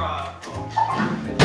か